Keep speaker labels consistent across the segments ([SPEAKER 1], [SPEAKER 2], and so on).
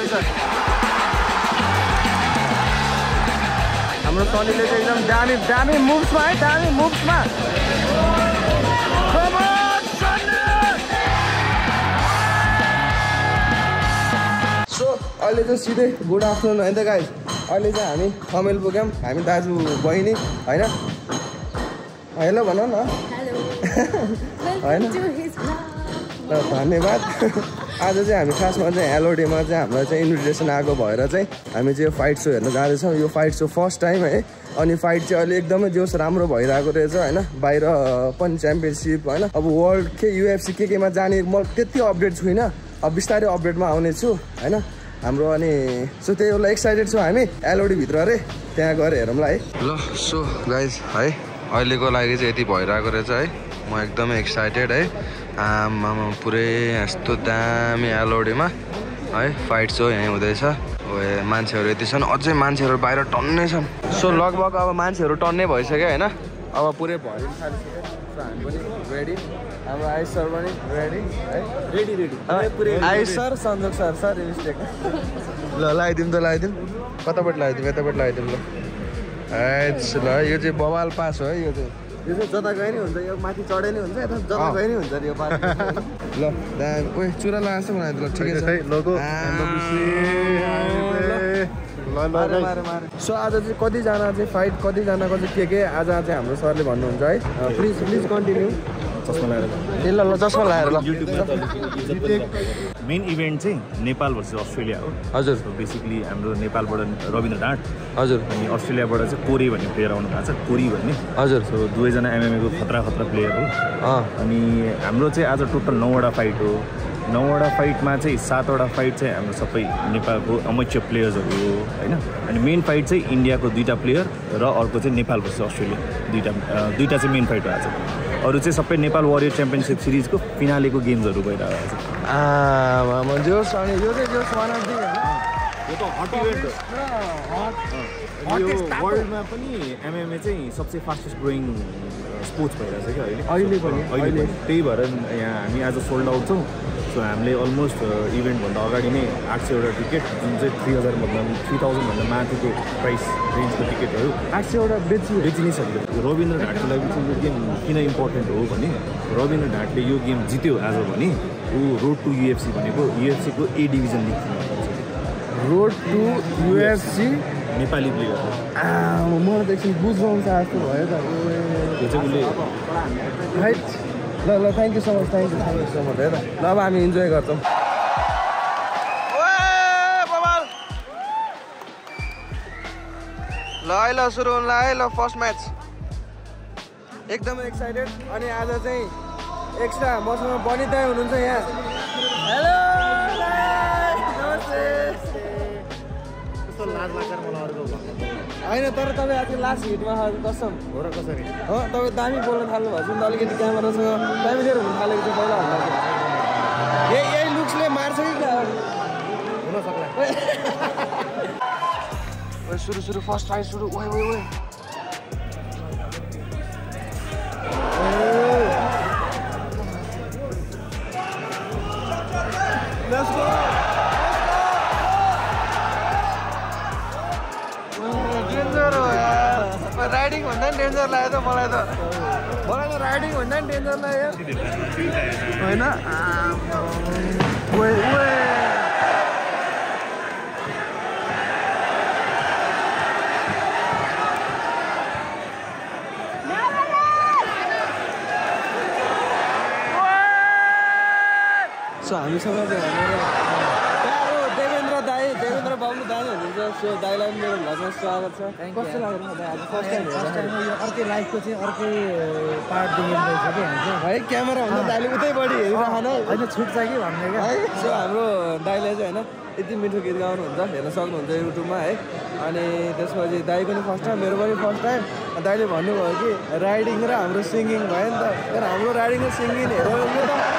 [SPEAKER 1] रहेछ हाम्रो सनीले चाहिँ एकदम दामी दामी मुभ्समा है दामी मुभ्समा Come on, Sonny! सो अहिले चाहिँ सिधै गुड आफ्टरनुन होइन त गाई अहिले चाहिँ हामी थमेल पुग्यौँ हामी दाजु बहिनी होइन? हेलो भन न। होइन? धन्यवाद। आज चाहिँ हामी खासमा चाहिँ हेलो डेमा चाहिँ हाम्रो चाहिँ इन्भिटेसन आएको भएर चाहिँ हामी चाहिँ यो फाइट सो हेर्न जाँदैछौँ। यो फाइट सो फर्स्ट टाइम है। अनि फाइट चाहिँ अहिले एकदमै जोस राम्रो भइरहेको रहेछ होइन। बाहिर पनि च्याम्पियनसिप होइन। अब वर्ल्ड के युएफसी के केमा जाने म त्यति अपडेट छुइनँ। अब बिस्तारै अपडेटमा आउने छु होइन। हाम्रो अनि सो त्यही बेला एक्साइटेड छौँ हामी। एलओडीभित्र अरे त्यहाँ गएर हेरौँला है। ल सो गाइज है अहिलेको लागि चाहिँ यति भइरहेको रहेछ है। म एकदमै एक्साइटेड है। आमामा पुरै यस्तो दामी एलओडीमा है फाइट सो यहीँ हुँदैछ। मान्छेहरू यति छन् अझै मान्छेहरू बाहिर टन्नै छन्। सो लगभग अब मान्छेहरू टन्नै भइसक्यो होइन? अब पुरै सो हामी पनि रेडी हाम्रो आयुष सर पनि रेडी है।
[SPEAKER 2] Ready ready
[SPEAKER 1] Ayush sir Sanjog sir sir mistake ल लगाइदिउँ त लगाइदिउँ कतापट्टि लगाइदिउँ यतापट्टि लगाइदिउँ ल। ल यो चाहिँ बवाल पास हो है यो चाहिँ। यो चाहिँ जता गए नि हुन्छ यो माथि चढे नि हुन्छ यता जता गए नि हुन्छ नि यो पास ल दा ओए चुरा लगाएको बनाइदिनु ल ठिकै छ।
[SPEAKER 2] लोगो
[SPEAKER 1] सो आज चाहिँ कतिजना चाहिँ फाइट कतिजनाको चाहिँ के के आज चाहिँ हाम्रो सरले भन्नुहुन्छ है। प्लिज प्लिज कन्टिन्यू
[SPEAKER 2] चस्मा लगाएर।
[SPEAKER 1] ल ल चस्मा लगाएर ल।
[SPEAKER 2] मेन इभेन्ट चाहिँ नेपाल भर्सेस अस्ट्रेलिया हो।
[SPEAKER 1] हजुर।
[SPEAKER 2] बेसिकली हाम्रो नेपालबाट रविन्द्र डाँट
[SPEAKER 1] हजुर।
[SPEAKER 2] अनि अस्ट्रेलियाबाट चाहिँ कोरे भन्ने प्लेयर आउनु भएको छ कोरी भन्ने।
[SPEAKER 1] हजुर।
[SPEAKER 2] सो दुवैजना एमएमएको खतरा खतरा प्लेयर हो। अनि हाम्रो चाहिँ आज टोटल नौवटा फाइट हो। नौवटा फाइटमा चाहिँ सातवटा फाइट चाहिँ हाम्रो सबै नेपालको अमैच्य प्लेयर्सहरू हो होइन? अनि मेन फाइट चाहिँ इन्डियाको दुईवटा प्लेयर र अर्को चाहिँ नेपाल भर्सेस अस्ट्रेलिया दुईवटा दुईवटा चाहिँ मेन फाइट भएको छ। अरू चाहिँ सबै नेपाल वरियर च्याम्पियनसिप सिरिजको फिनालेको गेम्सहरू भइरहेको छ। वर्ल्डमा पनि एमएमए चाहिँ सबसे फास्टेस्ट ग्रोइङ स्पोर्ट्स भइरहेछ क्या अहिले।
[SPEAKER 1] अहिले पनि,
[SPEAKER 2] अहिले त्यही भएर यहाँ हामी आज सोल्ड आउट छौँ। सो हामीले अलमोस्ट इभेन्टभन्दा अगाडि नै आठ सयवटा टिकट जुन चाहिँ थ्री हजारभन्दा थ्री थाउजन्डभन्दा माथिको प्राइस रेन्जको टिकटहरू
[SPEAKER 1] आठ सयवटा बेच्छु
[SPEAKER 2] बेचि नै सक्यो। रविन्द्र ढाटको लागि चाहिँ यो गेम किन इम्पोर्टेन्ट हो भने रविन्द्र ढाटले यो गेम जित्यो आज भने ऊ रोड टु युएफसी भनेको युएफसीको A division league
[SPEAKER 1] road to UFC
[SPEAKER 2] Nepali player
[SPEAKER 1] मलाई त एकछिन बुझाउँछ जस्तो भयो त। ल ल thank you so much thank you thank you so much है त? ल अब हामी इन्जोय गर्छौँ। ल है ल सुरु हुनु है ल फर्स्ट म्याच एकदमै एक्साइटेड अनि आज चाहिँ एक्स्ट्रा मसँग बनिता हुनुहुन्छ यहाँ। हेलो नमस्ते।
[SPEAKER 2] कस्तो लाज लाग्छ मलाई
[SPEAKER 1] होइन तर तपाईँ आज लास्ट हिटमा कसम।
[SPEAKER 2] हो र कसरी?
[SPEAKER 1] हो तपाईँ दामी बोल्न थाल्नु भएको छ नि त अलिकति क्यामेरासँग फ्यामिलियर हुनु थालेको थियो पहिला यही यही लुक्सले मार्छ कि क्या
[SPEAKER 2] हुन सक्ला।
[SPEAKER 1] ओए सुरु सुरु फर्स्ट फाइट सुरु। ओए ओए ओए डेन्जर लाग्यो त मलाई त मलाई त राइडिङ भन्दा पनि डेन्जर लाग्यो होइन सो हामीसँग चाहिँ हाम्रो त्यहाँ हो देवेन्द्र दाई देवेन्द्र बाबु दाई हुनुहुन्छ सो दाईलाई पनि मेरो भजमा स्वागत छ। कस्तो लाग्यो फर्स्ट टाइम
[SPEAKER 3] फर्स्ट टाइम यो अर्कै लाइफको चाहिँ अर्कै पार्ट देखिँदैछ कि हामी
[SPEAKER 1] है क्यामेरा भन्दा दाइले उतै बढी हेरिरहन।
[SPEAKER 3] होइन छुट्छ कि भन्ने क्या?
[SPEAKER 1] है सो हाम्रो दाइले चाहिँ होइन यति मिठो गीत गाउनुहुन्छ हेर्न सक्नुहुन्छ युट्युबमा है। अनि त्यसपछि दाई पनि फर्स्ट टाइम मेरो पनि फर्स्ट टाइम दाइले भन्नुभयो कि राइडिङ र हाम्रो सिङ्गिङ भयो नि त। तर हाम्रो राइडिङ र सिङ्गिङ हेरेर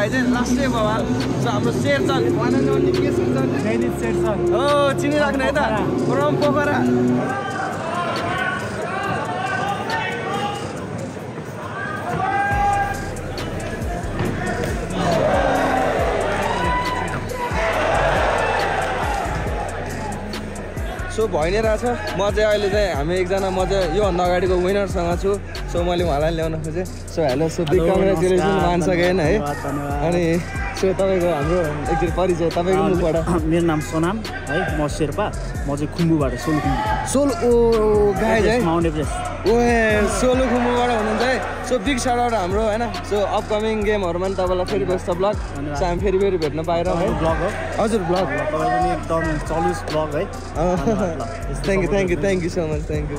[SPEAKER 1] भाइ चाहिँ लास्टै बवाल हाम्रो शेरचन हो चिनिराख्ने है त परम पोखरा सो भइ नै रहेछ म चाहिँ अहिले चाहिँ हामी एकजना म चाहिँ योभन्दा अगाडिको विनरसँग छु सो मैले उहाँलाई ल्याउन खोजेँ। So hello so big congratulation मान सकेन है। अनि सो तपाईँको हाम्रो एकचोटि परिचय तपाईँको मुखबाट।
[SPEAKER 3] मेरो नाम सोनाम है? म शेर्पा। म चाहिँ खुम्बुबाट सोलुखुम्बु
[SPEAKER 1] सोल ओ गाइज है?
[SPEAKER 3] Mount Everest.
[SPEAKER 1] ओए सोलो खुम्बुबाट हुनुहुन्छ है? सो बिग सर्ट हाम्रो होइन? सो अपकमिङ गेमहरूमा पनि तपाईँलाई फेरि बेस्ट ब्लग। सो हामी फेरि फेरि भेट्न पाइरहँ है?
[SPEAKER 3] ब्लग हो?
[SPEAKER 1] हजुर ब्लग
[SPEAKER 3] तपाईँ पनि एकदम चलिस ब्लग है?
[SPEAKER 1] Thank you thank you thank you so much thank you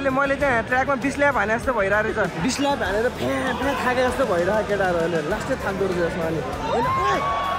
[SPEAKER 1] अहिले मैले चाहिँ ट्र्याकमा बिस ल्याप हाने जस्तो भइरहेको रहेछ। बिस ल्याप हानेर फ्या फ्या थाके जस्तो भइरहेको केटाहरू अहिले। लास्टै थाक्दो रहेछ यसमा अहिले।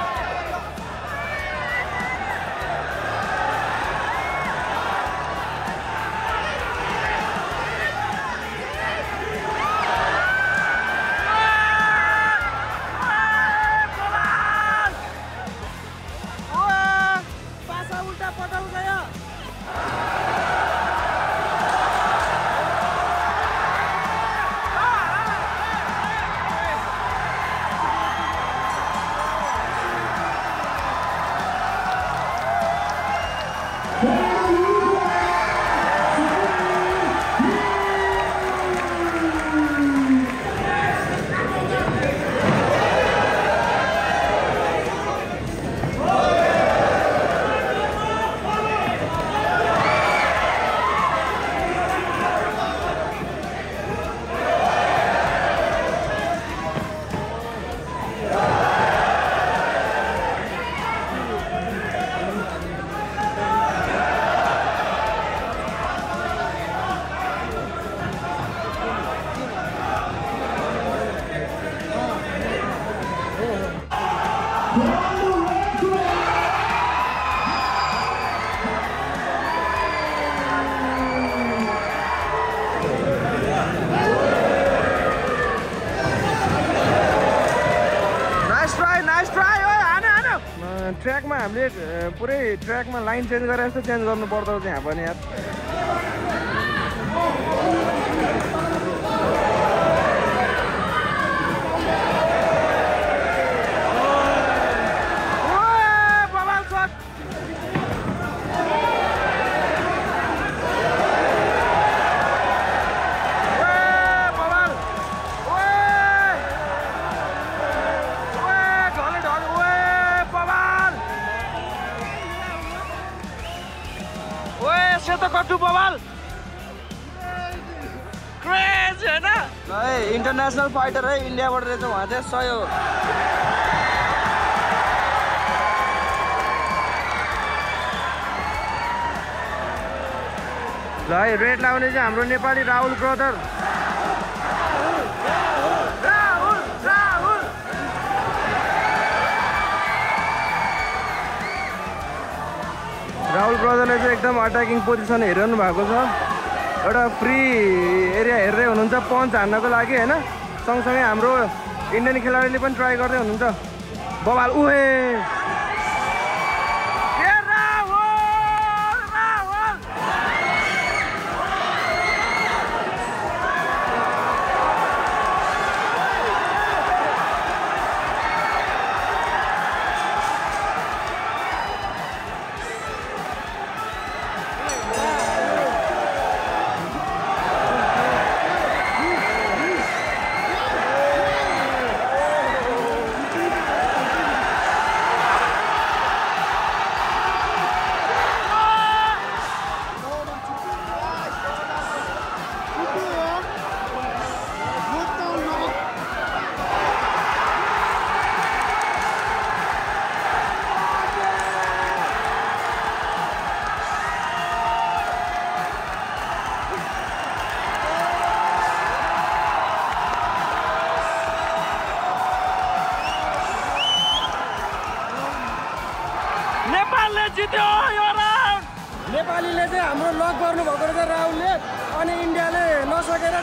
[SPEAKER 1] हामीले पुरै ट्र्याकमा लाइन चेन्ज गरेर जस्तो चेन्ज रहेछ यहाँ पनि यार। बवाल। क्रेज होइन? है इन्टरनेसनल फाइटर है इन्डियाबाट रहेछ उहाँ चाहिँ सय। ल है रेड लाउने चाहिँ हाम्रो नेपाली राहुल ब्रदर। राहुल ब्रदरले चाहिँ एकदम अट्याकिङ पोजिसन हेरिरहनु भएको छ। एउटा फ्री एरिया हेर्दै हुनुहुन्छ पन्च हान्नको लागि होइन? सँगसँगै हाम्रो इन्डियन खेलाडीले पनि ट्राई गर्दै हुनुहुन्छ। बबाल उहे!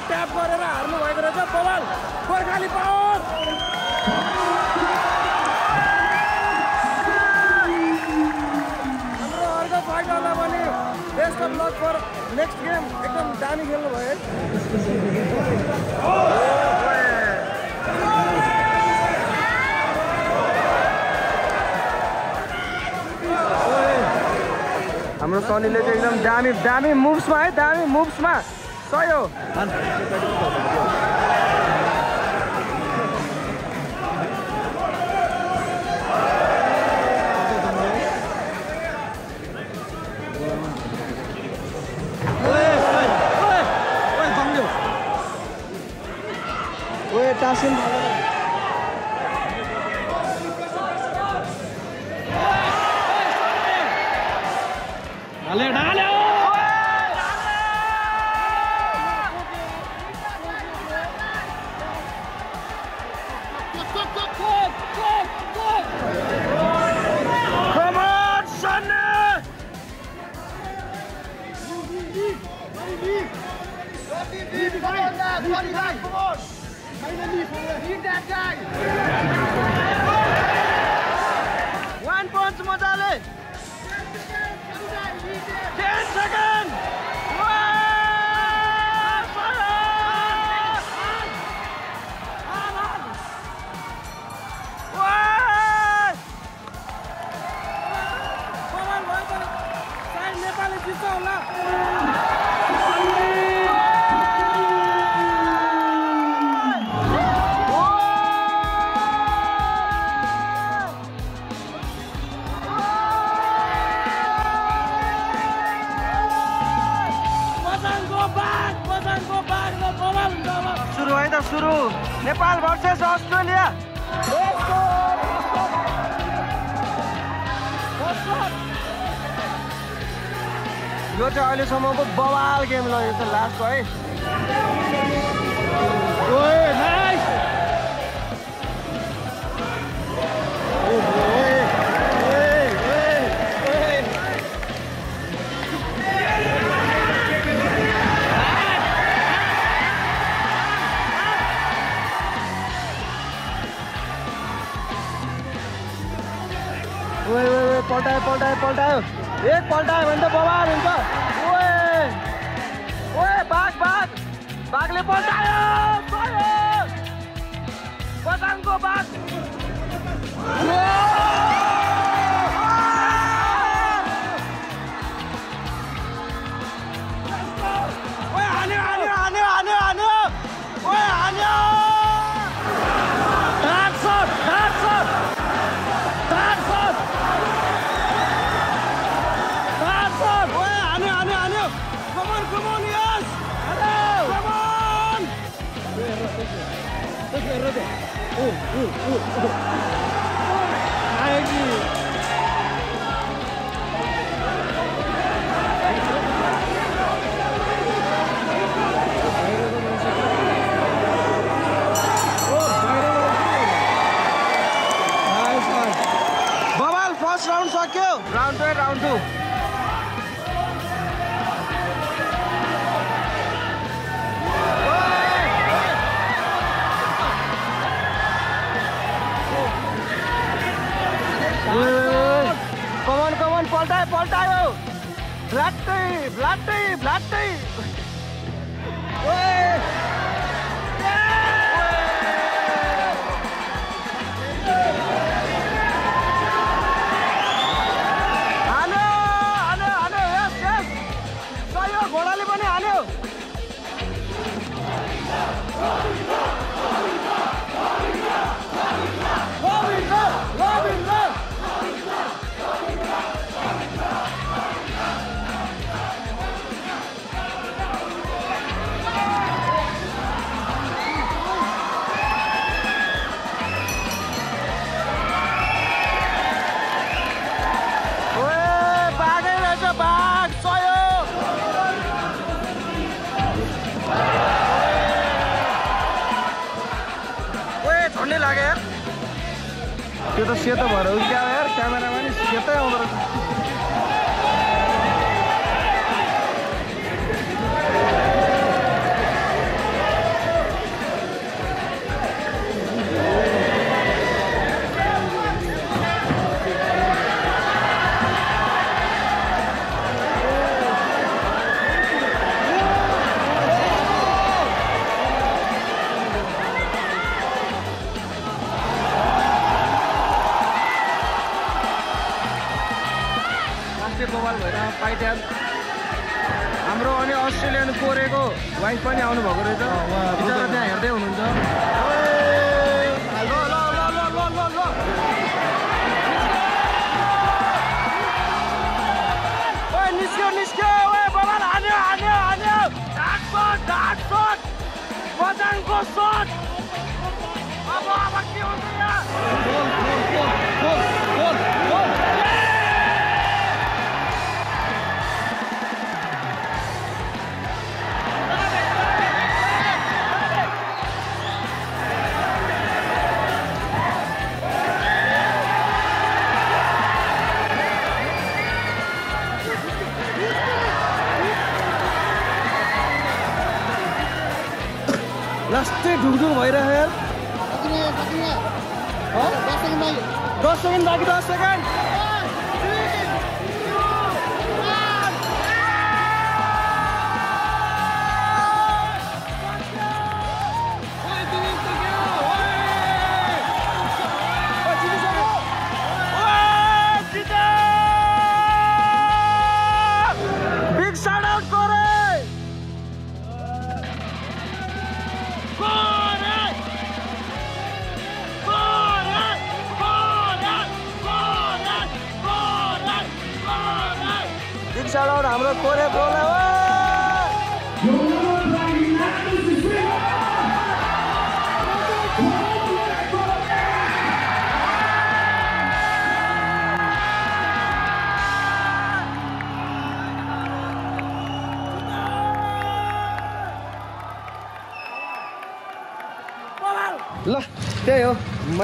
[SPEAKER 1] ट्याप गरेर हार्नु भएको रहेछ बवाल गोर्खाली पावर हाम्रो अर्को फाइटरलाई पनि best of luck for next game एकदम दामी खेल्नु भयो। है हाम्रो सनीले चाहिँ एकदम दामी दामी मुभ्समा है दामी मुभ्समा 加油！Money back for us. Pay सुरु। Nepal versus Australia. यो चाहिँ अहिलेसम्मको बवाल गेम ल यो चाहिँ लास्टको है। पल्टायो पल्टायो पल्टायो एक पल्टायो भने त बवाल हुन्छ ओए बाघ बाघ बाघले पल्टायो गयो को बाघ 여러 대. 오, 오, 오, 오. 아이고. Blatter! Blatter! Blatter! Hey. त्यो त बजाङको सट अब अब के हुन्छ यहाँ लास्टै ढुकढुक भइरहेको यार दस सेकेन्ड बाँकी दस सेकेन्ड।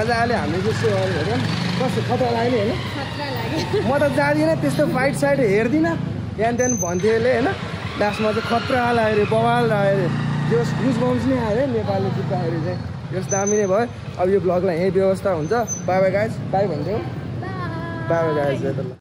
[SPEAKER 1] मजाले हामीले जस्तो हेऱ्यौँ कस्तो खतरा लाग्ने होइन?
[SPEAKER 4] खतरा लाग्यो।
[SPEAKER 1] म त जाँदिनँ त्यस्तो फाइट साइड हेर्दिनँ। बिहान बिहान भन्थ्यो यसले होइन? लास्टमा चाहिँ खतरा लाग्यो अरे बवाल लाग्यो अरे। यो गुज बम्स नै आयो अरे नेपालले जित्दाखेरि चाहिँ। यस दामी नै भयो। अब यो ब्लगलाई यहीँ व्यवस्था हुन्छ। बाई गाइज बाई भन्थ्यो। Bye bye guys